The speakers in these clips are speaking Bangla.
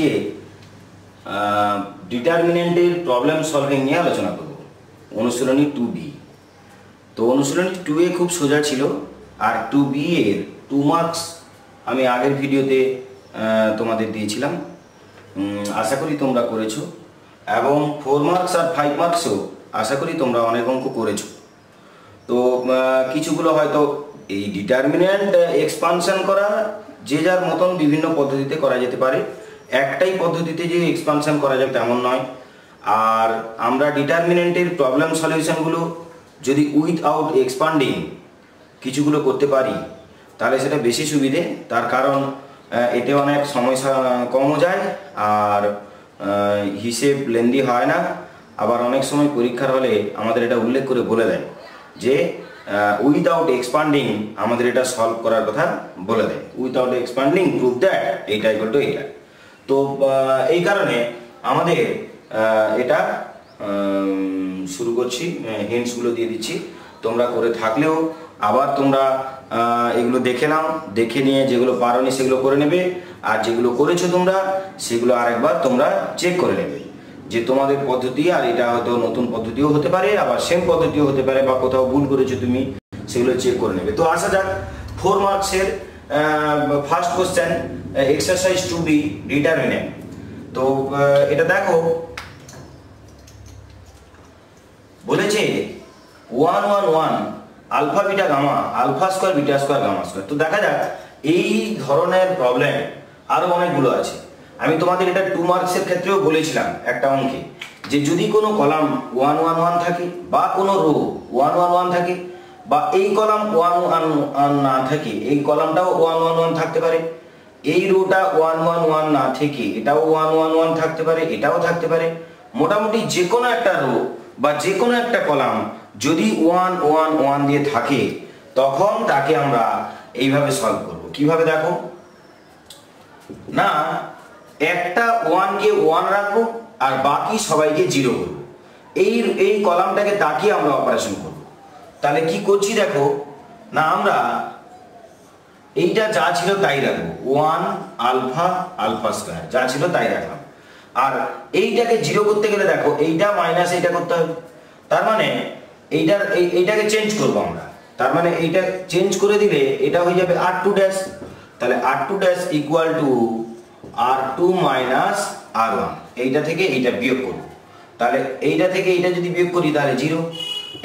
আজকে ডিটারমিনেন্টের প্রবলেম সলভিং নিয়ে আলোচনা করব। অনুশীলনী টু বি তো অনুশীলনী টু এ খুব সোজা ছিল, আর টু বি এর টু মার্কস আমি আগের ভিডিওতে তোমাদের দিয়েছিলাম। আশা করি তোমরা করেছ। এবং ফোর মার্কস আর ফাইভ মার্কসও আশা করি তোমরা অনেক অঙ্ক করেছ। তো কিছুগুলো হয়তো এই ডিটারমিনেন্ট এক্সপানশন করা যে যার মতন বিভিন্ন পদ্ধতিতে করা যেতে পারে। একটাই পদ্ধতিতে যে এক্সপানশন করা যাবে তেমন নয়। আর আমরা ডিটারমিনেন্টের প্রবলেম সলিউশনগুলো যদি উইথআউট এক্সপান্ডিং কিছুগুলো করতে পারি, তাহলে সেটা বেশি সুবিধে। তার কারণ এতে অনেক সময় কমও যায় আর হিসেব লেন্দি হয় না। আবার অনেক সময় পরীক্ষার হলে আমাদের এটা উল্লেখ করে বলে দেয় যে উইদাউট এক্সপান্ডিং আমাদের এটা সলভ করার কথা বলে দেয়। উইদাউট এক্সপান্ডিং প্রুভ দ্যাট এইটা ইকুয়াল এইটা। তো এই কারণে আমাদের এটা শুরু করছি হিন্টসগুলো দিয়ে দিচ্ছি। তোমরা করে থাকলেও আবার তোমরা এগুলো দেখে নাও, দেখে নিয়ে যেগুলো পারোনি সেগুলো করে নেবে, আর যেগুলো করেছ তোমরা, সেগুলো আরেকবার তোমরা চেক করে নেবে। যে তোমাদের পদ্ধতি, আর এটা হয়তো নতুন পদ্ধতিও হতে পারে, আবার সেম পদ্ধতিও হতে পারে, বা কোথাও ভুল করেছ তুমি, সেগুলো চেক করে নেবে। তো আসা যাক ফোর মার্কসের first question exercise two B determinant তো এটা দেখো। বলেছে one one one alpha beta gamma alpha square beta square gamma square তো দেখা যাক, এই ধরনের প্রবলেম আরও অনেকগুলো আছে। আমি তোমাদের এটা টু মার্কসের ক্ষেত্রেও বলেছিলাম একটা অঙ্কে, যে যদি কোনো কলাম ওয়ান ওয়ান ওয়ান থাকে বা কোনো রো ওয়ান ওয়ান ওয়ান থাকে বা এই কলাম ওয়ান ওয়ান ওয়ান না থাকে এই কলামটাও ওয়ান ওয়ান ওয়ান থাকতে পারে এই রোটা ওয়ান ওয়ান ওয়ান না থেকে এটাও ওয়ান ওয়ান ওয়ান থাকতে পারে এটাও থাকতে পারে মোটামুটি যে কোনো একটা রো বা যে কোনো একটা কলাম যদি ওয়ান ওয়ান ওয়ান দিয়ে থাকে তখন তাকে আমরা এইভাবে সলভ করব কীভাবে দেখো না একটা ওয়ানকে ওয়ান রাখব আর বাকি সবাইকে জিরো করব এই এই কলামটাকে তাকিয়ে আমরা অপারেশন করব তাহলে কি করছি দেখো? না, আমরা এইটা যা ছিল তাই রাখব। ওয়ান আলফা আলফা স্কোয়ার যা ছিল তাই রাখলাম। আর এইটাকে জিরো করতে গেলে দেখো, এইটা মাইনাস এইটা করতে হবে। তার মানে এইটার, এই- এইটাকে চেঞ্জ করব আমরা। তার মানে এইটা চেঞ্জ করে দিলে এটা হয়ে যাবে আর টু ড্যাশ তাহলে R two dash equal to R two minus R one এইটা থেকে এইটা বিয়োগ করব। তাহলে এইটা থেকে এইটা যদি বিয়োগ করি, তাহলে জিরো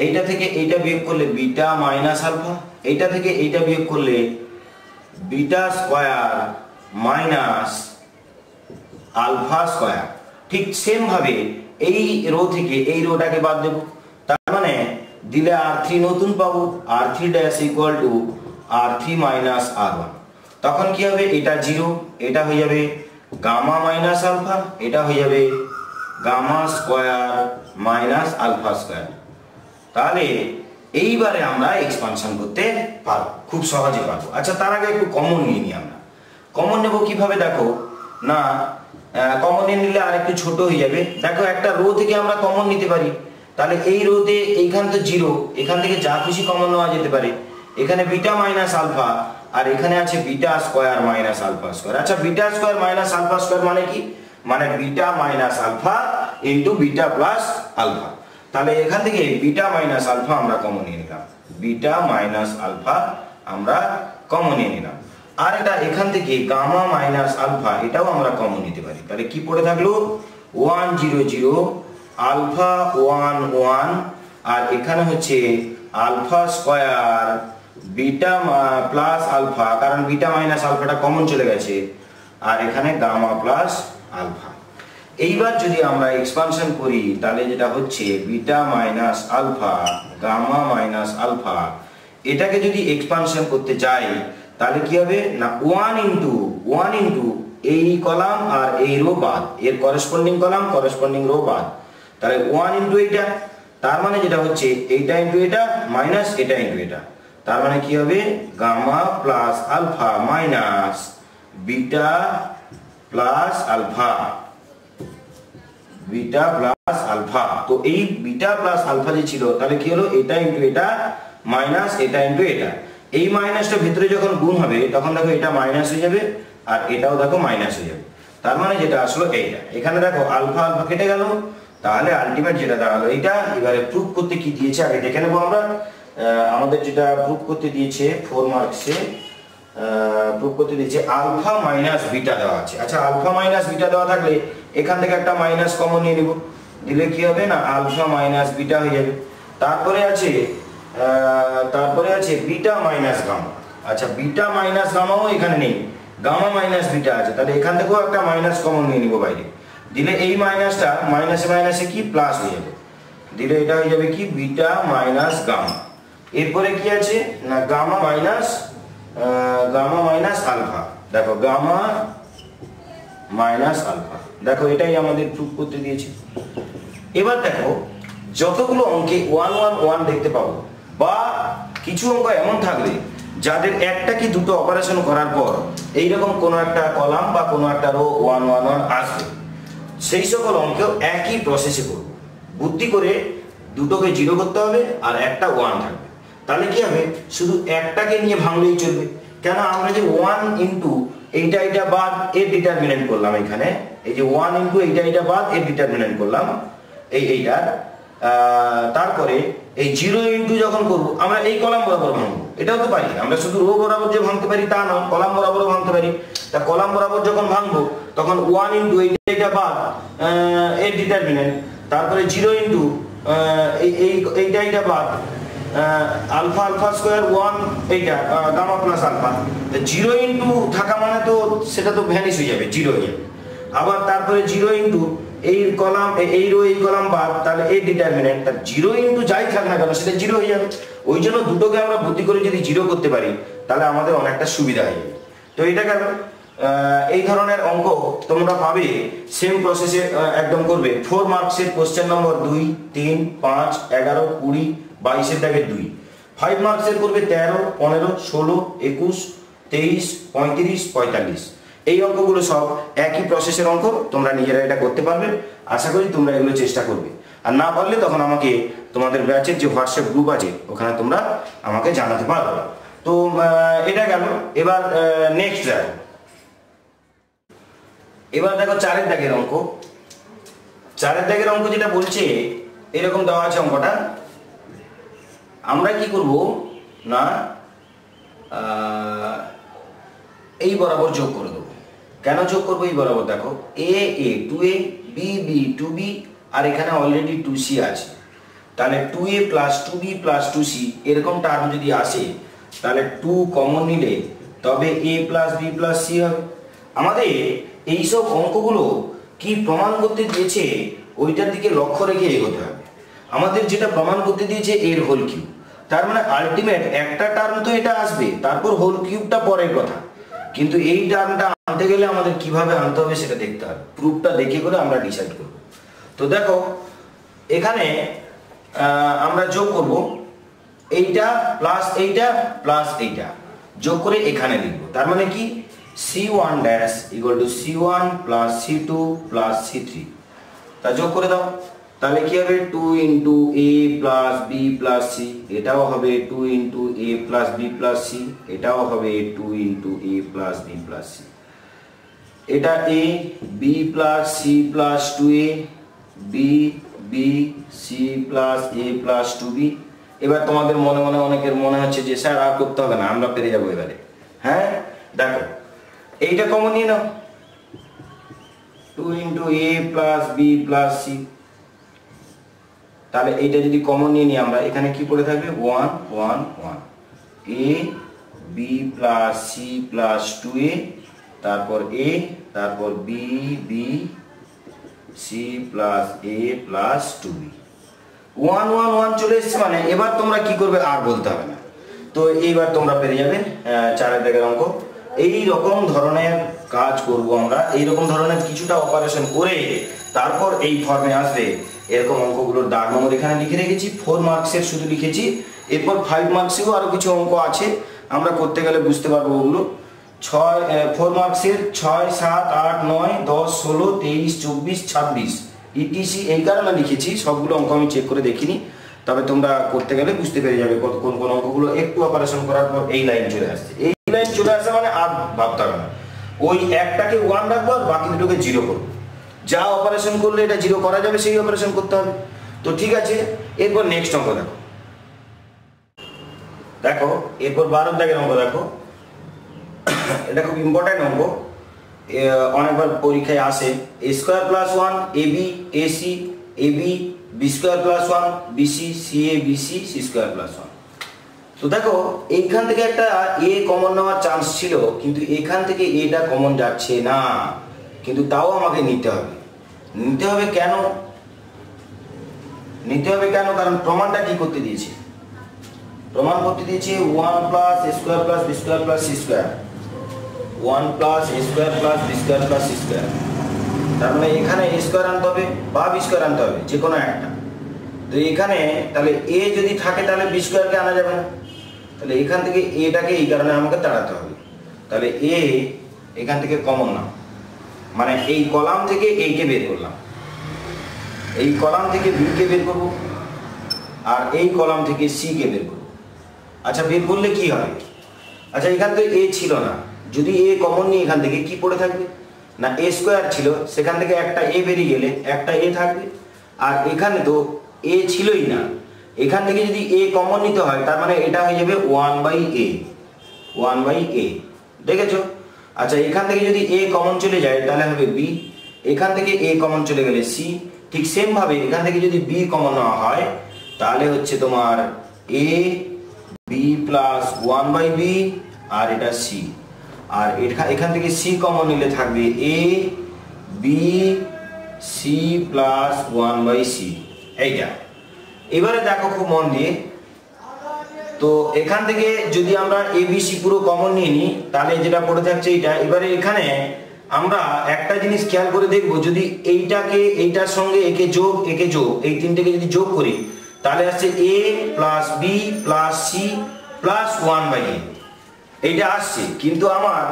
এইটা থেকে এইটা বিয়োগ করলে বিটা মাইনাস আলফা, এইটা থেকে এইটা বিয়োগ করলে beta square minus alpha square. ঠিক সেম ভাবে এই রো থেকে এই রোটাকে বাদ দেব। তার মানে দিলে আর থ্রি নতুন পাবো। R three dash equal to R three minus R one তখন কি হবে? এটা জিরো এটা হয়ে যাবে গামা মাইনাস আলফা, এটা হয়ে যাবে gamma square minus alpha square. তাহলে এইবারে আমরা এক্সপানশন করতে পারব, খুব সহজে পারব। আচ্ছা তার আগে একটু কমন নিয়ে নিই আমরা। কমন নেব কীভাবে? দেখো, না কমন নিলে আর একটু ছোট হয়ে যাবে। দেখো, একটা রো থেকে আমরা কমন নিতে পারি। তাহলে এই রোতে এইখান তো জিরো এখান থেকে যা খুশি কমন নেওয়া যেতে পারে। এখানে বিটা মাইনাস আলফা আর এখানে আছে beta square minus alpha square আচ্ছা beta square minus alpha square মানে কি? মানে beta minus alpha into beta plus alpha তাহলে এখান থেকে বিটা মাইনাস আলফা আমরা কমন নিয়ে নিলাম। বিটা মাইনাস আলফা আমরা কমন নিয়ে নিলাম। আর এটা এখান থেকে গামা মাইনাস আলফা, এটাও আমরা কমন নিতে পারি। তাহলে কি পড়ে থাকল? One zero zero, alpha one one, আর এখানে হচ্ছে alpha square, beta plus alpha, কারণ বিটা মাইনাস আলফাটা কমন চলে গেছে। আর এখানে গামা প্লাস আলফা। এইবার যদি আমরা এক্সপানশন করি, তাহলে যেটা হচ্ছে beta minus alpha gamma minus alpha এটাকে যদি এক্সপানশন করতে চাই তাহলে কি হবে? না ওয়ান ইন্টু ওয়ান ইন্টু এই কলাম আর এই রো বাদ। এর করেসপন্ডিং কলাম করেসপন্ডিং রো বাদ। তাহলে ওয়ান ইন্টু এইটা, তার মানে যেটা হচ্ছে এইটা ইন্টু এটা মাইনাস এটা ইন্টু এটা। তার মানে কি হবে? Gamma plus alpha minus beta plus alpha beta plus alpha তো এই বিটা প্লাস আলফা যে ছিল, তাহলে কি হলো? এটা ইন্টু এটা মাইনাস এটা ইন্টু এটা। এই মাইনাসটা ভিতরে যখন গুণ হবে, তখন দেখো এটা মাইনাস হয়ে যাবে আর এটাও দেখো মাইনাস হয়ে যাবে। তার মানে যেটা আসলো এইটা। এখানে দেখো আলফা আলফা কেটে গেল। তাহলে আলটিমেট যেটা দাঁড়াল এইটা, এবারে প্রুফ করতে কি দিয়েছে? আগে দেখে নেব আমরা। আমাদের যেটা প্রুফ করতে দিয়েছে ফোর মার্কসে প্রুফ করতে দিয়েছে আলফা মাইনাস বিটা দেওয়া আছে। আচ্ছা আলফা মাইনাস বিটা দেওয়া থাকলে এখান থেকে একটা মাইনাস কমন নিয়ে নিব। দিলে কি হবে না? আলফা মাইনাস বিটা হয়ে যাবে। তারপরে আছে তারপরে আছে বিটা মাইনাস গামা আচ্ছা বিটা মাইনাস গামাও এখানে নেই। গামা মাইনাস বিটা আছে। তাহলে এখান থেকেও একটা মাইনাস কমন নিয়ে নিব বাইরে। দিলে এই মাইনাসটা মাইনাসে মাইনাসে কি? প্লাস হয়ে যাবে। দিলে এটা হয়ে যাবে কি? বিটা মাইনাস গামা এরপরে কি আছে? না gamma minus gamma minus alpha দেখো গামা মাইনাস আলফা দেখো, এটাই আমাদের প্রুফ করতে দিয়েছে। এবার দেখো, যতগুলো অঙ্কে ওয়ান ওয়ান ওয়ান দেখতে পাবো, বা কিছু অঙ্ক এমন থাকবে যাদের একটা কি দুটো অপারেশন করার পর এইরকম কোনো একটা কলাম বা কোনো একটা রো ওয়ান ওয়ান ওয়ান আসবে। সেই সকল অঙ্কেও একই প্রসেসে করব। বুদ্ধি করে দুটোকে জিরো করতে হবে আর একটা ওয়ান থাকবে। তাহলে কি হবে? শুধু একটাকে নিয়ে ভাঙলেই চলবে। কেন? আমরা যে ওয়ান ইন্টু এইটা এইটা বাদ এর ডিটারমিনেন্ট করলাম এখানে। এই যে ওয়ান ইন্টু এইটা এইটা বাদ এর ডিটারমিনেন্ট করলাম। এই এইটা। তারপরে এই জিরো ইন্টু যখন করব, আমরা এই কলাম বরাবর ভাঙবো। এটাও তো পারি আমরা শুধু রো বরাবর যে ভাঙতে পারি তা নয়, কলাম বরাবর ভাঙতে পারি। তা কলাম বরাবর যখন ভাঙবো, তখন ওয়ান ইন্টু এইটা বাদ এর ডিটারমিনেন্ট তারপরে জিরো ইন্টু এই, এইটা এইটা বাদ আলফা আলফা স্কোয়ার, ওয়ান, এইটা gamma plus alpha. Zero into থাকা মানে তো সেটা তো ভ্যানিশ হয়ে যাবে, জিরো হয়ে আবার তারপরে জিরো ইন্টু এই কলাম এই রো এই কলাম বাদ, তাহলে এই ডিটারমিনেন্ট তার জিরো ইন্টু যাই থাক না কেন, সেটা জিরো হয়ে যাবে। ওই জন্য দুটোকে আমরা বুদ্ধি করে যদি জিরো করতে পারি, তাহলে আমাদের অনেকটা সুবিধা হয়ে তো এটা কেন? এই ধরনের অঙ্ক তোমরা পাবে সেম প্রসেসে একদম করবে। ফোর মার্কসের কোশ্চেন নম্বর দুই, তিন, পাঁচ, এগারো, কুড়ি বাইশের দাগের দুই। ফাইভ মার্কসের করবে তেরো, পনেরো, ষোলো, একুশ, তেইশ, পঁয়ত্রিশ, পঁয়তাল্লিশ। এই অঙ্কগুলো সব একই প্রসেসের অঙ্ক, তোমরা নিজেরা এটা করতে পারবে। আশা করি তোমরা এগুলো চেষ্টা করবে। আর না পারলে তখন আমাকে তোমাদের ব্যাচের যে হোয়াটসঅ্যাপ গ্রুপ আছে, ওখানে তোমরা আমাকে জানাতে পারো তো এটা গেল। এবার নেক্সট দেখো। এবার দেখো চারের দাগের অঙ্ক। চারের দাগের অঙ্ক যেটা বলছে, এরকম দেওয়া আছে অঙ্কটা। আমরা কি করব? না এই বরাবর যোগ করে দেবো। কেন যোগ করব এই বরাবর? দেখো A A two A B B two B আর এখানে অলরেডি টু সি আছে। তাহলে two A plus two B plus two C এরকম টার্ম যদি আসে, তাহলে টু কমন নিলে তবে A plus B plus C হবে। আমাদের এইসব অঙ্কগুলো কি প্রমাণ করতে দিয়েছে, ওইটার দিকে লক্ষ্য রেখে এগোতে হবে। আমাদের যেটা প্রমাণ করতে দিয়েছে এর হোল কিউব তার মানে আলটিমেট একটা টার্ম তো এটা আসবে, তারপর হোল কিউবটা পরের কথা। কিন্তু এই টার্মটা আনতে গেলে আমাদের কীভাবে আনতে হবে সেটা দেখতে হবে। প্রুফটা দেখে করে আমরা ডিসাইড করব। তো দেখো, এখানে আমরা যোগ করব। এইটা প্লাস এইটা প্লাস এইটা। যোগ করে এখানে লিখব। তার মানে কি? C one dash equal to C one plus C two plus C three তা যোগ করে দাও। তাহলে কি হবে? Two into A plus B plus C এটাও হবে two into A plus B plus C এটাও হবে two into A plus B plus C এটা A B plus C plus two A B B C plus A plus two B এবার তোমাদের মনে মনে অনেকের মনে হচ্ছে যে, স্যার, আর করতে হবে না, আমরা পেরে যাব এবারে। হ্যাঁ? দেখো, এইটা কমন নিয়ে নাও। Two into A plus B plus C তাহলে এইটা যদি কমন নিয়ে নিই আমরা, এখানে কি পড়ে থাকবে? One one one A B plus C plus two A তারপর এ তারপর B B C plus A plus two B one one one চলে এসছে মানে এবার তোমরা কি করবে? আর বলতে হবে না। তো এইবার তোমরা পেরে যাবে চারের দিকের অঙ্ক। এই রকম ধরনের কাজ করব আমরা। এই রকম ধরনের কিছুটা অপারেশন করে তারপর এই ফর্মে আসবে। এরকম অঙ্কগুলোর দাগ। নম্বর এখানে লিখে রেখেছি ফোর মার্কসের শুধু লিখেছি। এরপর ফাইভ মার্কসেও আরও কিছু অঙ্ক আছে, আমরা করতে গেলে বুঝতে পারব ওগুলো। ছয় ফোর মার্কসের ছয়, সাত, আট, নয়, দশ, ষোলো, তেইশ, চব্বিশ, ছাব্বিশ। ইটিসি এই কারণে লিখেছি, সবগুলো অঙ্ক আমি চেক করে দেখিনি। তবে তোমরা করতে গেলে বুঝতে পেরে যাবে কত কোন কোন অঙ্কগুলো একটু অপারেশন করার পর এই লাইন চলে আসছে। এই লাইন চলে আসে মানে আর ভাবতে হবে না। ওই একটাকে ওয়ান রাখব আর বাকি দুটোকে জিরো করব। যা অপারেশন করলে এটা জিরো করা যাবে, সেই অপারেশন করতে হবে। তো ঠিক আছে, এরপর নেক্সট অঙ্ক দেখো। দেখো, এরপর বারো দাগের অঙ্ক দেখো। এটা খুব ইম্পর্টেন্ট অঙ্ক। অনেকবার পরীক্ষায় আসে। A square plus one A B A C A B B square plus one BC C A BC C square plus one তো দেখো, এইখান থেকে একটা এ কমন নেওয়ার চান্স ছিল, কিন্তু এখান থেকে এটা কমন যাচ্ছে না। কিন্তু তাও আমাকে নিতে হবে। নিতে হবে কেন? নিতে হবে কেন? কারণ প্রমাণটা কি করতে দিয়েছে? প্রমাণ করতে দিয়েছে one plus square plus B square plus C square one plus square plus B square plus C square তার মানে এখানে স্কোয়ার আনতে হবে বা বি স্কোয়ার আনতে হবে যে কোনো একটা। তো এখানে তাহলে এ যদি থাকে তাহলে বি স্কোয়ারকে আনা যাবে না। তাহলে এখান থেকে এটাকে এই কারণে আমাকে তাড়াতে হবে। তাহলে এ এখান থেকে কমন না। মানে এই কলাম থেকে এইকে বের করলাম। এই কলাম থেকে বি কে বের করব আর এই কলাম থেকে সি কে বের করব। আচ্ছা বের করলে কি হবে? আচ্ছা এখান থেকে এ ছিল না। যদি এ কমন নিয়ে এখান থেকে কি পড়ে থাকবে? না, এ স্কোয়ার ছিল, সেখান থেকে একটা এ বেরিয়ে গেলে একটা এ থাকবে। আর এখানে তো এ ছিলই না। এখান থেকে যদি এ কমন নিতে হয়, তার মানে এটা হয়ে যাবে one by A one by A দেখেছ? আচ্ছা এখান থেকে যদি এ কমন চলে যায়, তাহলে হবে বি এখান থেকে এ কমন চলে গেলে সি ঠিক সেম ভাবে এখান থেকে যদি বি কমন নেওয়া হয়, তাহলে হচ্ছে তোমার A B plus one by B আর এটা সি আর এখা- এখান থেকে সি কমন নিলে থাকবে A B C plus one by C এইটা। এবারে দেখো খুব মন দিয়ে। তো এখান থেকে যদি আমরা এবিসি পুরো কমন নিয়ে নিই, তাহলে যেটা পড়ে থাকছে এইটা। এবারে এখানে আমরা একটা জিনিস খেয়াল করে দেখব, যদি এইটাকে, এইটার সঙ্গে একে যোগ একে যোগ, এই তিনটেকে যদি যোগ করি, তাহলে আসছে A plus B plus C plus one by A এইটা আসছে, কিন্তু আমার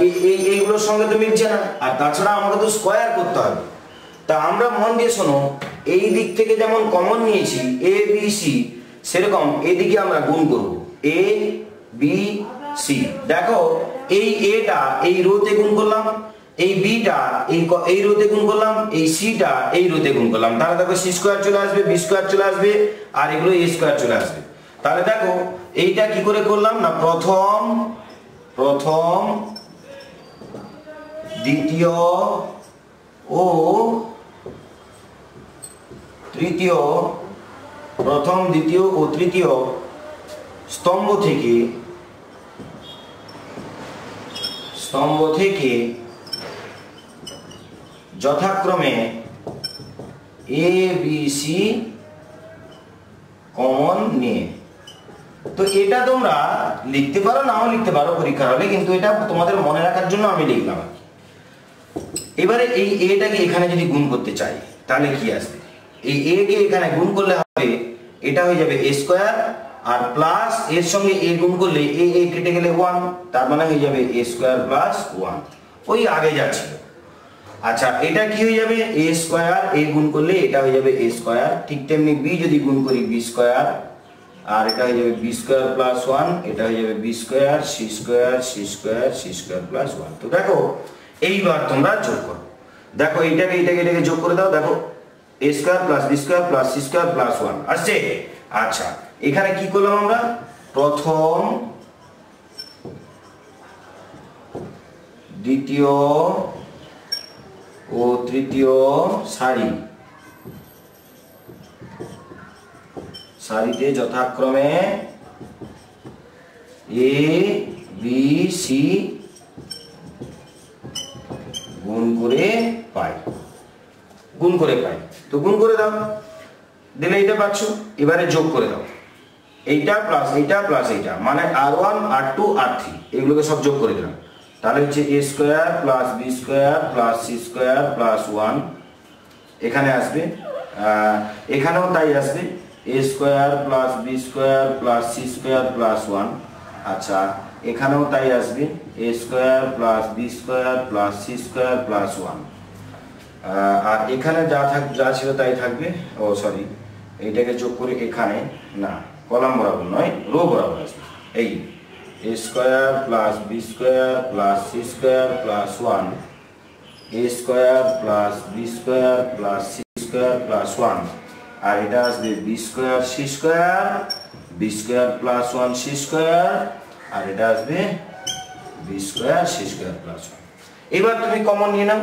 এই- এই, এইগুলোর সঙ্গে তো মিলছে না। আর তাছাড়া আমাকে তো স্কোয়ার করতে হবে। তা আমরা মন দিয়ে শোনো, এই দিক থেকে যেমন কমন নিয়েছি এ বি সি সেরকম এদিকে আমরা গুণ করব। এ বি সি দেখো, এই এটা এই রোতে গুণ করলাম, এই বিটা এই এই রোতে গুণ করলাম, এই সিটা এই রোতে গুণ করলাম। তাহলে দেখো সি স্কোয়ার চলে আসবে বি স্কোয়ার চলে আসবে, আর এগুলো এ স্কোয়ার চলে আসবে। তাহলে দেখো, এইটা কি করে করলাম না, প্রথম প্রথম, দ্বিতীয় ও তৃতীয় প্রথম, দ্বিতীয় ও তৃতীয় স্তম্ভ থেকে স্তম্ভ থেকে যথাক্রমে এ বি সি কমন নিয়ে তো এটা তোমরা লিখতে পারো, নাও লিখতে পারো, পরীক্ষার হলে, কিন্তু এটা তোমাদের মনে রাখার জন্য আমি লিখলাম। এবারে এই এটাকে এখানে যদি গুণ করতে চাই, তাহলে কি আসবে এই এ কে এখানে গুণ করলে হবে, এটা হয়ে যাবে এ স্কোয়ার আর প্লাস এর সঙ্গে এ গুণ করলে এ এ কেটে গেলে ওয়ান তার মানে হয়ে যাবে এ স্কোয়ার প্লাস ওয়ান ওই আগে যাচ্ছিল আচ্ছা এটা কি হয়ে যাবে? এ স্কোয়ার এ গুণ করলে এটা হয়ে যাবে এ স্কোয়ার ঠিক তেমনি বি যদি গুণ করি বি স্কোয়ার আর এটা হয়ে যাবে বি স্কোয়ার প্লাস ওয়ান এটা হয়ে যাবে B square C square C square C square plus one তো দেখো, এইবার তোমরা যোগ করো। দেখো, এইটাকে এইটাকে এটাকে যোগ করে দাও। দেখো A square plus B square plus C square plus one আসছে? আচ্ছা এখানে কি করলাম আমরা? প্রথম দ্বিতীয় ও তৃতীয় সারি। সারিতে যথাক্রমে এ বি সি গুণ করে পাই। গুণ করে পাই। তো গুণ করে দাও। দিলে এইটা পাচ্ছ, এবারে যোগ করে দাও। এইটা প্লাস এইটা প্লাস এইটা মানে R one R two R three এগুলোকে সব যোগ করে দিলাম। তাহলে হচ্ছে A square plus B square plus C square plus one এখানে আসবে। এখানেও তাই আসবে। A square plus B square plus C square plus one আচ্ছা এখানেও তাই আসবে। A square plus B square plus C square plus one আর এখানে যা থাক যা ছিল তাই থাকবে। ও সরি এইটাকে যোগ করে এখানে, না, কলাম বরাবর নয়, রো বরাবর আসবে। এই A square plus B square plus C square plus one A square plus B square plus C square plus one আর এটা আসবে B square C square B square plus one C square আর এটা আসবে B square C square plus one এবার তুমি কমন নিয়ে নাও।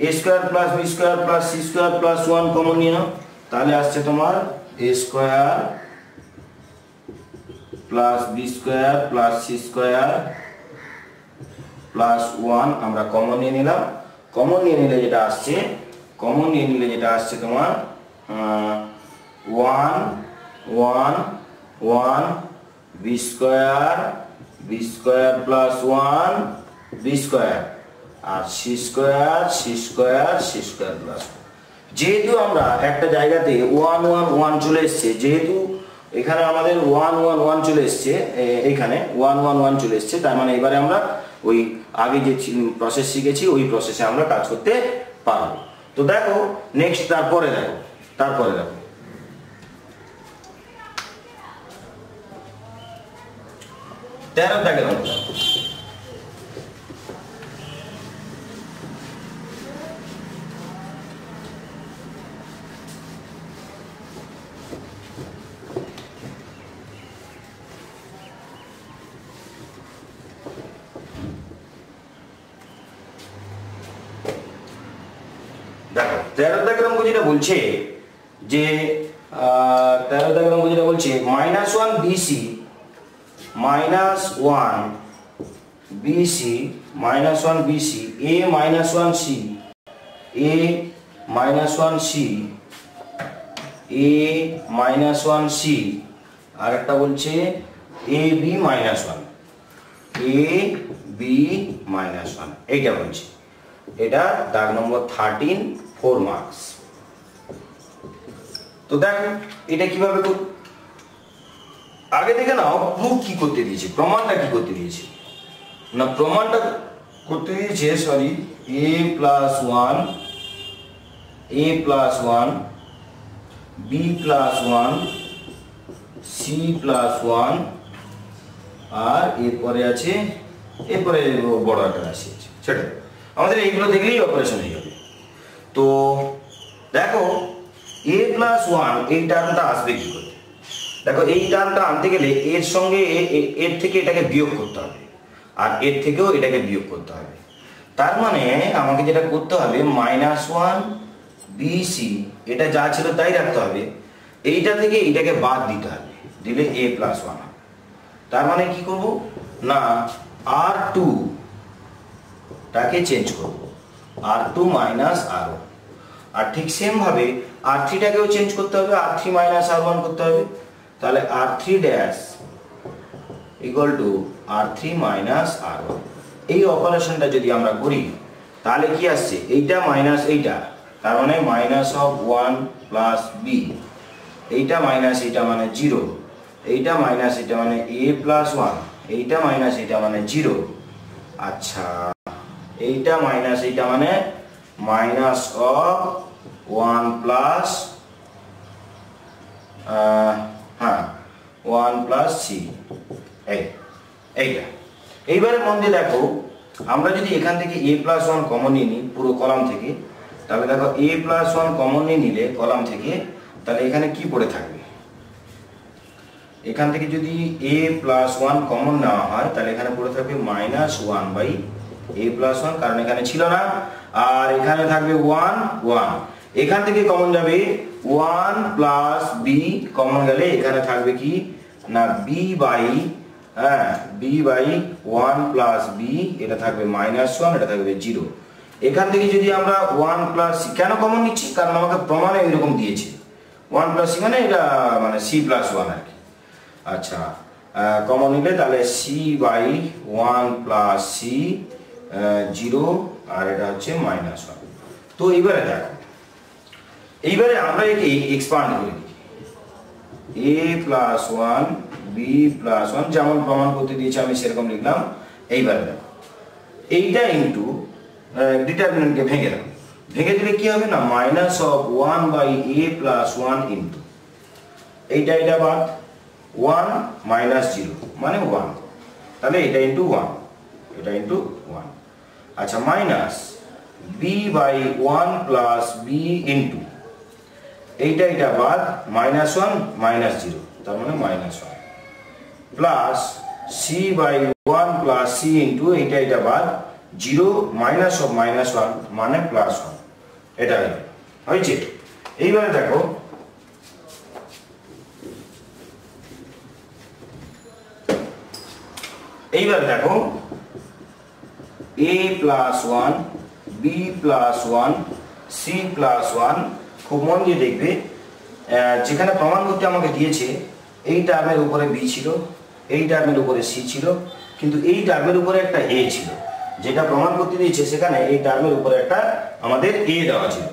A square plus B square plus C square plus one common নিয়ে নাও। তাহলে আসছে তোমার A square plus B square plus C square plus one আমরা কমন নিয়ে নিলাম। কমন নিয়ে নিলে যেটা আসছে কমন নিয়ে নিলে যেটা আসছে তোমার one one one B square B square plus one B square আর C square C square C square plus যেহেতু আমরা একটা জায়গাতে ওয়ান ওয়ান ওয়ান চলে এসছে, যেহেতু এখানে আমাদের ওয়ান ওয়ান ওয়ান চলে এসছে এইখানে ওয়ান ওয়ান ওয়ান চলে এসছে, তার মানে এবারে আমরা ওই আগে যে প্রসেস শিখেছি, ওই প্রসেসে আমরা কাজ করতে পারব। তো দেখো নেক্সট তারপরে দেখো তারপরে দেখো। তেরো দেখে দেখো দেখো তেরো ডায়াগ্রাম যেটা বলছে যে তেরো ডায়াগ্রাম যেটা বলছে minus one BC minus one BC minus one BC A minus one C A minus one C A minus one C আর একটা বলছে A B minus one A B minus one এইটা বলছে। এটা দাগ নম্বর থার্টিন ফোর মার্কস তো দেখ, এটা কীভাবে করব আগে দেখে নাও প্রুফ কি করতে দিয়েছে, প্রমাণটা কি করতে দিয়েছে? না, প্রমাণটা করতে দিয়েছে sorry A plus one A plus one B plus one C plus one আর এরপরে আছে, এরপরে বড় একটা রাশি আছে, সেটা। আমাদের এইগুলো দেখলেই অপারেশন হয়ে যাবে। তো, দেখো এ প্লাস ওয়ান এই টার্মটা আসবে কি করে? দেখো, এই টার্মটা আনতে গেলে এর সঙ্গে এর থেকে এটাকে বিয়োগ করতে হবে। আর এর থেকেও এটাকে বিয়োগ করতে হবে। তার মানে আমাকে যেটা করতে হবে মাইনাস ওয়ান বিসি এটা যা ছিল তাই রাখতে হবে। এইটা থেকে এইটাকে বাদ দিতে হবে, দিলে এ প্লাস ওয়ান তার মানে কি করব? না আর টু টাকে চেঞ্জ করব। আর টু মাইনাস আর আর ঠিক সেমভাবে আর থ্রিটাকেও চেঞ্জ করতে হবে R three minus R one করতে হবে। তাহলে R three dash equal to R three minus R one এই অপারেশনটা যদি আমরা করি, তাহলে কি আসছে? এইটা মাইনাস এইটা, তার মানে minus of one plus B এইটা মাইনাস এইটা মানে জিরো এইটা মাইনাস এটা মানে এ প্লাস ওয়ান এইটা মাইনাস এটা মানে জিরো আচ্ছা এইটা মাইনাস এইটা মানে মাইনাস অফ ওয়ান প্লাস হ্যাঁ ওয়ান প্লাস সি এই এইটা এইবারে মন দিয়ে দেখো, আমরা যদি এখান থেকে এ প্লাস ওয়ান কমন নিয়ে নিই, পুরো কলাম থেকে, তাহলে দেখো এ প্লাস ওয়ান কমন নিয়ে নিলে কলাম থেকে, তাহলে এখানে কি পড়ে থাকবে? এখান থেকে যদি এ প্লাস ওয়ান কমন নেওয়া হয়, তাহলে এখানে পড়ে থাকবে minus one by A plus one কারণ এখানে ছিল না, আর এখানে থাকবে ওয়ান ওয়ান এখান থেকে কমন যাবে ওয়ান প্লাস বি কমন গেলে এখানে থাকবে কি? না বি বাই হ্যাঁ B by one plus B এটা থাকবে মাইনাস ওয়ান এটা থাকবে জিরো এখান থেকে যদি আমরা ওয়ান প্লাস কেন কমন নিচ্ছি? কারণ আমাকে প্রমাণে এরকম দিয়েছে। ওয়ান প্লাস সি মানে এটা মানে সি প্লাস ওয়ান আর কি। আচ্ছা কমন নিলে তাহলে C by one plus C zero আর এটা হচ্ছে মাইনাস ওয়ান তো এবারে দেখো এইবারে আমরা একে এক্সপান্ড করে A plus one B plus one যেমন প্রমাণ করতে দিয়েছে, আমি সেরকম লিখলাম। এইবারে এইটা ইন্টু ডিটারমিনেন্টকে ভেঙে দাও ভেঙে দিলে কি হবে না? Minus of one by A plus one into এইটা এটা বাদ। ওয়ান মাইনাস জিরো মানে ওয়ান তাহলে এটা ইন্টু ওয়ান এটা ইন্টু ওয়ান আচ্ছা minus B by one plus B into এইটা এটা বাদ মাইনাস ওয়ান মাইনাস জিরো তার মানে minus one plus C by one plus C into এইটা এটা বাদ zero minus of minus one মানে প্লাস ওয়ান এটা হয়েছে? এইবারে দেখো। এইবার দেখো। A plus one B plus one C plus one খুব মন দিয়ে দেখবে। যেখানে প্রমাণ করতে আমাকে দিয়েছে, এই টার্মের উপরে বি ছিল, এই টার্মের উপরে সি ছিল, কিন্তু এই টার্মের উপরে একটা এ ছিল। যেটা প্রমাণ করতে দিয়েছে, সেখানে এই টার্মের উপরে একটা আমাদের এ দেওয়া ছিল।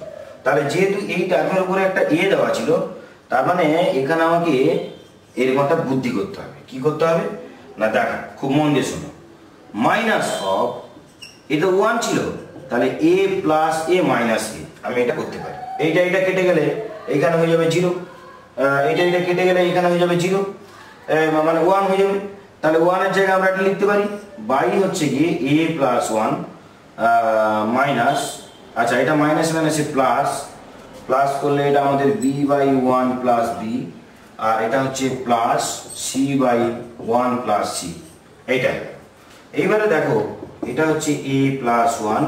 তাহলে যেহেতু এই টার্মের উপরে একটা এ দেওয়া ছিল, তার মানে এখানে আমাকে এরকম একটা বুদ্ধি করতে হবে। কি করতে হবে? না, দেখা, খুব মন দিয়ে শোনো। মাইনাস অফ এটা ওয়ান ছিল, তাহলে এ প্লাস এ মাইনাস এ আমি এটা করতে পারি। এইটা এটা কেটে গেলে এখানে হয়ে যাবে জিরো। এটা এটা কেটে গেলে এখানে হয়ে যাবে জিরো। মানে ওয়ান হয়ে যাবে। তাহলে ওয়ানের জায়গায় আমরা এটা লিখতে পারি। বাই হচ্ছে গিয়ে এ প্লাস ওয়ান মাইনাস আচ্ছা এটা মাইনাস মাইনাসে প্লাস প্লাস করলে এটা আমাদের B by one plus B আর এটা হচ্ছে plus C by one plus C এইটা। এইবারে দেখো, এটা হচ্ছে A plus one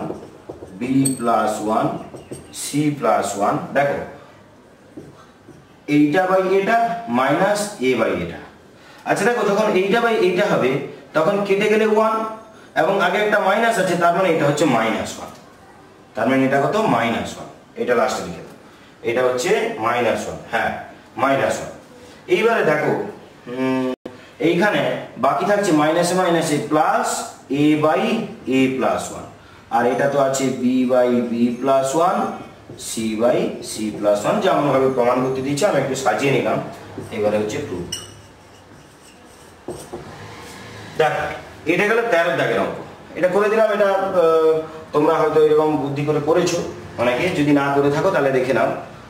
B plus one C plus one দেখো। এইটা বাই এটা মাইনাস এ বাই এটা। আচ্ছা দেখো, যখন এইটা বাই এইটা হবে, তখন কেটে গেলে ওয়ান এবং আগে একটা মাইনাস আছে, তার মানে এটা হচ্ছে মাইনাস ওয়ান তার মানে এটা কত? মাইনাস ওয়ান এটা লাস্টে লিখে দাও। এটা হচ্ছে মাইনাস ওয়ান হ্যাঁ মাইনাস ওয়ান এইবারে দেখো এইখানে বাকি থাকছে মাইনাসে মাইনাসে plus A by A plus one আর এটা তো আছে B by B plus one C by C plus one যেমন ভাবে প্রমাণ করতে দিচ্ছে আমি একটু সাজিয়ে নিলাম। এবারে হচ্ছে প্রুফ দেখ, এটা গেল তেরো দাগের অঙ্ক। এটা করে দিলাম, এটা তোমরা হয়তো এরকম বুদ্ধি করে করেছ অনেকে। যদি না করে থাকো, তাহলে দেখে নাও।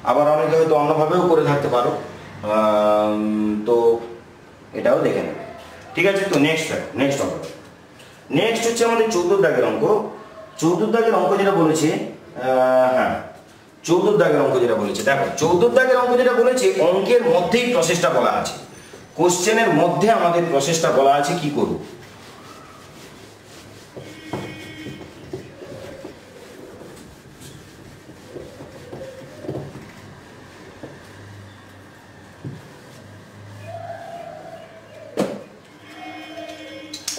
আবার অনেকে হয়তো অন্যভাবেও করে থাকতে পারো। তো এটাও দেখে নেবে ঠিক আছে, তো নেক্সট নেক্সট অঙ্ক। নেক্সট হচ্ছে আমাদের চৌদ্দ দাগের অঙ্ক। চৌদ্দ দাগের অঙ্ক যেটা বলেছে হ্যাঁ চৌদ্দ দাগের অঙ্ক যেটা বলেছে, দেখো চৌদ্দ দাগের অঙ্ক যেটা বলেছে, অঙ্কের মধ্যেই প্রসেসটা বলা আছে। কোশ্চেনের মধ্যে আমাদের প্রসেসটা বলা আছে, কি করব?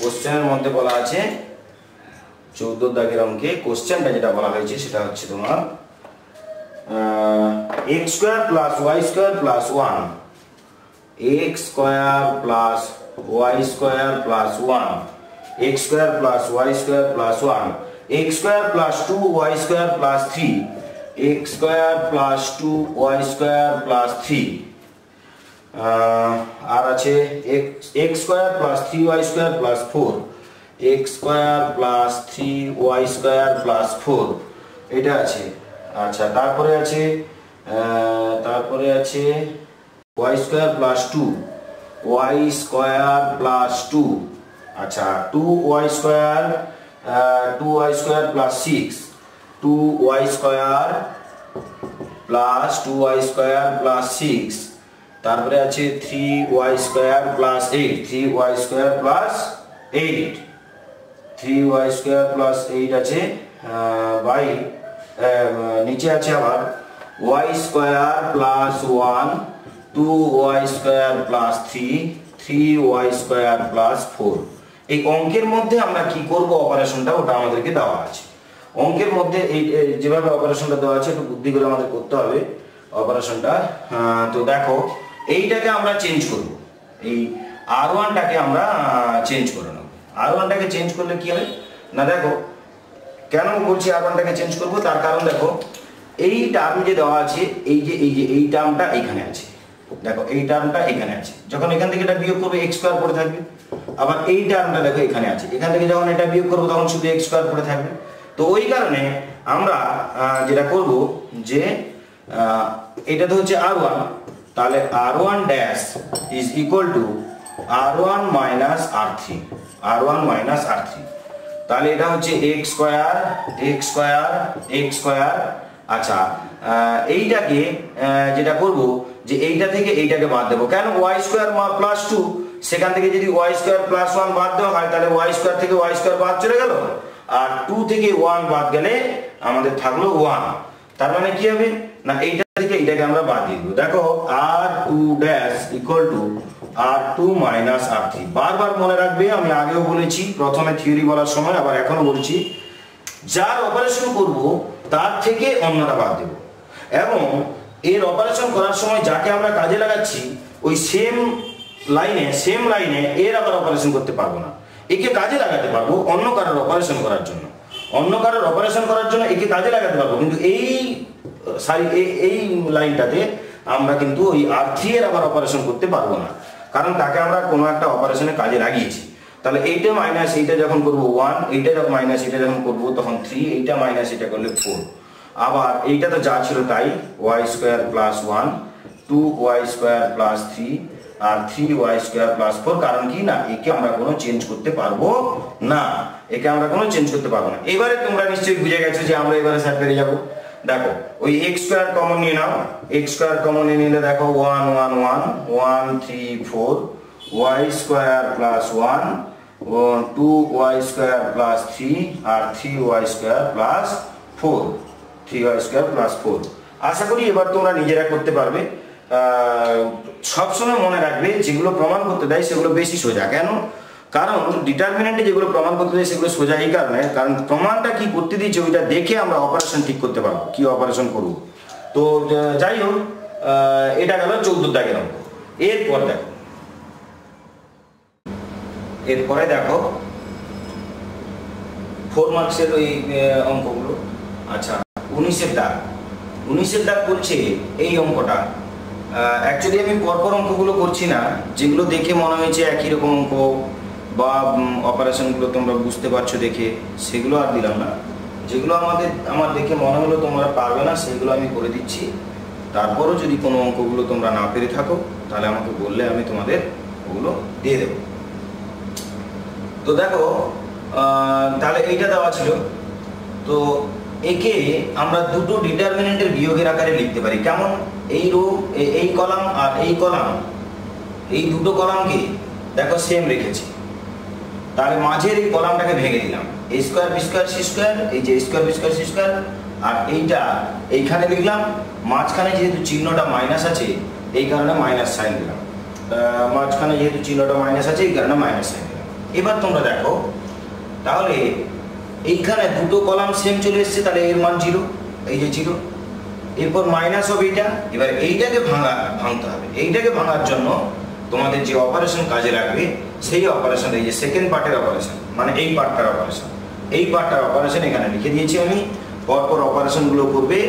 কোশ্চেনের মধ্যে বলা আছে চৌদ্দ দাগের অঙ্কে কোশ্চেনটা যেটা বলা হয়েছে, সেটা হচ্ছে তোমার x square plus y square plus one x square plus y square plus one x square plus y square plus one x square plus two y square plus three x square plus two y square plus three আর আছে x square plus three y square plus four x square plus three y square plus four এটা আছে আচ্ছা তারপরে আছে তারপরে আছে y square plus two y square plus two আচ্ছা two y square two y square plus six two y square plus two y square plus six তারপরে আছে three y square plus eight three y square plus eight three y square plus eight আছে বাই নিচে আছে আবার y square plus one, two y square plus three three y square plus four. এই অঙ্কের মধ্যে আমরা কি করব? অপারেশনটা ওটা আমাদেরকে দেওয়া আছে। অঙ্কের মধ্যে এই যেভাবে অপারেশনটা দেওয়া আছে, একটু বুদ্ধি করে আমাদের করতে হবে অপারেশনটা। তো দেখো, এইটাকে আমরা চেঞ্জ করব। এই আর ওয়ানটাকে আমরা চেঞ্জ করে নেব। আর ওয়ানটাকে চেঞ্জ করলে কি হবে না দেখো কেন বলছি আর ওয়ানটাকে চেঞ্জ করব? তার কারণ দেখো, এই টার্ম যে দেওয়া আছে, এই যে এই যে, এই টার্মটা এখানে আছে। দেখো, এই টার্মটা এখানে আছে। যখন এখান থেকে এটা বিয়োগ করব এক্স স্কোয়ার পড়ে থাকবে। আবার এই টার্মটা দেখো এখানে আছে। এখান থেকে যখন এটা বিয়োগ করব, তখন শুধু এক্স স্কোয়ার পড়ে থাকবে। তো ওই কারণে আমরা যেটা করব যে এটা তো হচ্ছে আর ওয়ান তাহলে R one dash is equal to R one minus R three R one minus R three তাহলে এটা হচ্ছে x square x square x square আচ্ছা এইটাকে যেটা করব, যে এইটা থেকে এইটাকে বাদ দেবো। কেন ওয়াই স্কোয়ার প্লাস টু সেখান থেকে যদি ওয়াই স্কোয়ার প্লাস ওয়ান বাদ দেওয়া হয়, তাহলে ওয়াই স্কোয়ার থেকে ওয়াই স্কোয়ার বাদ চলে গেল। আর টু থেকে ওয়ান বাদ গেলে আমাদের থাকল ওয়ান তার মানে কি হবে? না, এইটা থেকে এইটাকে আমরা বাদ দিয়ে দেবো। দেখো R two dash equal to R two minus R three বারবার মনে রাখবে, আমি আগেও বলেছি, প্রথমে থিওরি বলার সময়, আবার এখনও বলছি। যার অপারেশন করব, তার থেকে অন্যটা বাদ দেব। এবং এর অপারেশন করার সময় যাকে আমরা কাজে লাগাচ্ছি, ওই সেম লাইনে সেম লাইনে এর আবার অপারেশন করতে পারব না। একে কাজে লাগাতে পারব, অন্য কারোর অপারেশন করার জন্য। অন্য কারোর অপারেশন করার জন্য একে কাজে লাগাতে পারব, কিন্তু এই সারি এই লাইনটাতে আমরা কিন্তু ওই আর এর আবার অপারেশন করতে পারব না। কারণ তাকে আমরা কোনো একটা অপারেশনে কাজে লাগিয়েছি। তাহলে এইটা মাইনাস এইটা যখন করব ওয়ান এইটা মাইনাস এটা যখন করব তখন থ্রি এইটা মাইনাস এটা করলে ফোর আবার এইটা তো যা ছিল তাই y square plus one two y square plus three আর three y square plus four কারণ কি না, একে আমরা কোনো চেঞ্জ করতে পারব না। একে আমরা কোনো চেঞ্জ করতে পারব না। এবারে তোমরা নিশ্চয়ই বুঝে গেছো যে আমরা এবারে স্যার পেরে যাব। দেখো, ওই এক্স স্কোয়ার কমন নিয়ে নাও। এক্স স্কোয়ার কমন নিয়ে নিলে দেখো one one one one three four y square plus one two y square plus three আর three y square plus four three y square plus four আশা করি এবার তোমরা নিজেরা করতে পারবে। সবসময় মনে রাখবে, যেগুলো প্রমাণ করতে দেয়, সেগুলো বেশি সোজা। কেন? কারণ ডিটারমিনেন্টে যেগুলো প্রমাণ করতে দেয় সেগুলো সোজা এই কারণে, কারণ প্রমাণটা কি করতে দিচ্ছে ওইটা দেখে আমরা অপারেশন ঠিক করতে পারব, কি অপারেশন করব। তো যাই হোক এটা গেল চৌদ্দ দাগের অঙ্ক এরপর দেখো। এরপরে দেখো ফোর মার্কসের ওই অঙ্কগুলো। আচ্ছা উনিশের দাগ। উনিশের দাগ করছে এই অঙ্কটা। অ্যাকচুয়ালি আমি পরপর অঙ্কগুলো করছি না, যেগুলো দেখে মনে হয়েছে একই রকম অঙ্ক। বা অপারেশনগুলো তোমরা বুঝতে পারছ দেখে, সেগুলো আর দিলাম না। যেগুলো আমাদের, আমার দেখে মনে হলো তোমরা পারবে না, সেগুলো আমি করে দিচ্ছি। তারপরও যদি কোনো অঙ্কগুলো তোমরা না পেরে থাকো, তাহলে আমাকে বললে আমি তোমাদের ওগুলো দিয়ে দেবো। তো দেখো তাহলে এইটা দেওয়া ছিল। তো একে আমরা দুটো ডিটারমিনেন্টের বিয়োগের আকারে লিখতে পারি। কেমন? এই রো এই কলাম আর এই কলাম। এই দুটো কলামকে দেখো সেম রেখেছি। তাহলে মাঝের এই কলামটাকে ভেঙে দিলাম। A square B square C square এই যে square B square C square আর এইটা এইখানে লিখলাম, মাঝখানে যেহেতু চিহ্নটা মাইনাস আছে, এই কারণে মাইনাস সাইন দিলাম। মাঝখানে যেহেতু চিহ্নটা মাইনাস আছে, এই কারণে মাইনাস সাইন দিলাম। এবার তোমরা দেখো, তাহলে এইখানে দুটো কলাম সেম চলে এসছে, তাহলে এর মান জিরো এই যে জিরো এরপর মাইনাস হবে এইটা, এবার এইটাকে ভাঙা, ভাঙতে হবে। এইটাকে ভাঙার জন্য তোমাদের যে অপারেশন কাজে লাগবে, সেই অপারেশন এই যে সেকেন্ড পার্টের অপারেশন মানে এই পার্টটার অপারেশন এই পার্টটার অপারেশন এখানে লিখে দিয়েছি আমি। পরপর অপারেশনগুলো করবে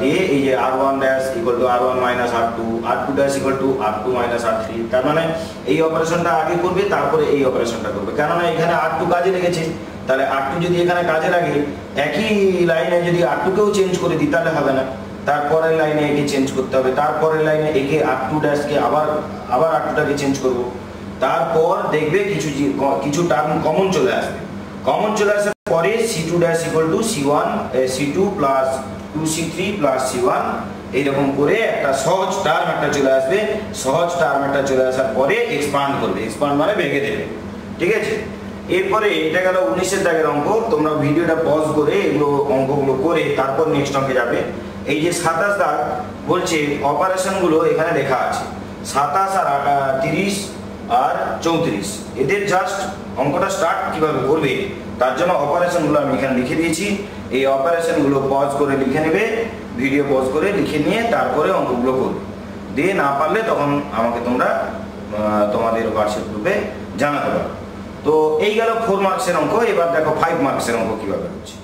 দিয়ে এই যে R one dash equal to R one minus R two R two dash equal to R two minus R three তার মানে এই অপারেশনটা আগে করবে, তারপরে এই অপারেশনটা করবে। কেননা এখানে আর টু কাজে লেগেছে, তাহলে আর টু যদি এখানে কাজে লাগে, একই লাইনে যদি আর টুকেও চেঞ্জ করে দিই, তাহলে হবে না। তারপরের লাইনে একে চেঞ্জ করতে হবে, তারপরের লাইনে একে আর টু ড্যাশকে আবার আবার আর টুটাকে চেঞ্জ করব। তারপর দেখবে কিছু কিছু টার্ম কমন চলে আসবে। কমন চলে আসার পরে C two dash equal to C one C two plus two C three plus C one এইরকম করে একটা সহজ টার্ম একটা চলে আসবে। সহজ টার্ম একটা চলে আসার পরে এক্সপান্ড করবে। এক্সপান্ড মানে ভেঙে দেবে। ঠিক আছে? এরপরে এটা গেল উনিশের দাগের অঙ্ক। তোমরা ভিডিওটা পজ করে এগুলো অঙ্কগুলো করে তারপর নেক্সট অঙ্কে যাবে। এই যে সাতাশ দাগ বলছে অপারেশনগুলো এখানে লেখা আছে। সাতাশ আর তিরিশ আর চৌত্রিশ। এদের জাস্ট অঙ্কটা স্টার্ট কীভাবে করবে, তার জন্য অপারেশনগুলো আমি এখানে লিখে দিয়েছি। এই অপারেশনগুলো পজ করে লিখে নেবে ভিডিও পজ করে লিখে নিয়ে তারপরে অঙ্কগুলো করবে। দিয়ে না পারলে তখন আমাকে তোমরা তোমাদের হোয়াটসঅ্যাপ গ্রুপে জানাতে পারো। তো এই গেল ফোর মার্কসের অঙ্ক, এবার দেখো ফাইভ মার্কসের অঙ্ক কীভাবে হচ্ছে।